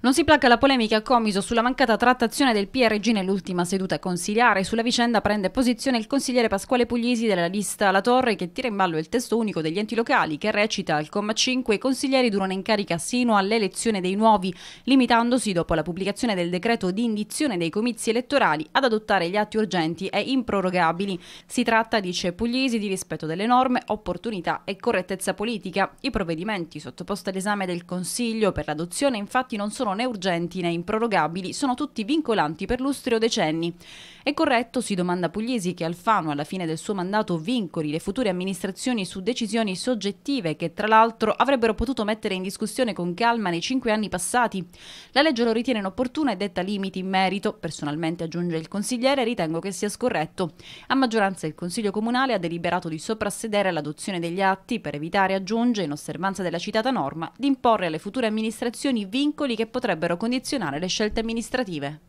Non si placa la polemica a Comiso sulla mancata trattazione del PRG nell'ultima seduta consiliare. Sulla vicenda prende posizione il consigliere Pasquale Puglisi della lista La Torre che tira in ballo il testo unico degli enti locali che recita al comma 5 i consiglieri durano in carica sino all'elezione dei nuovi, limitandosi dopo la pubblicazione del decreto di indizione dei comizi elettorali ad adottare gli atti urgenti e improrogabili. Si tratta, dice Puglisi, di rispetto delle norme, opportunità e correttezza politica. I provvedimenti sottoposti all'esame del Consiglio per l'adozione infatti non sono sono né urgenti né improrogabili, sono tutti vincolanti per lustri o decenni. È corretto, si domanda Pugliesi, che Alfano alla fine del suo mandato vincoli le future amministrazioni su decisioni soggettive che tra l'altro avrebbero potuto mettere in discussione con calma nei cinque anni passati. La legge lo ritiene inopportuna e detta limiti in merito. Personalmente, aggiunge il consigliere, ritengo che sia scorretto. A maggioranza il Consiglio Comunale ha deliberato di soprassedere all'adozione degli atti per evitare, aggiunge, in osservanza della citata norma, di imporre alle future amministrazioni vincoli che potrebbero condizionare le scelte amministrative.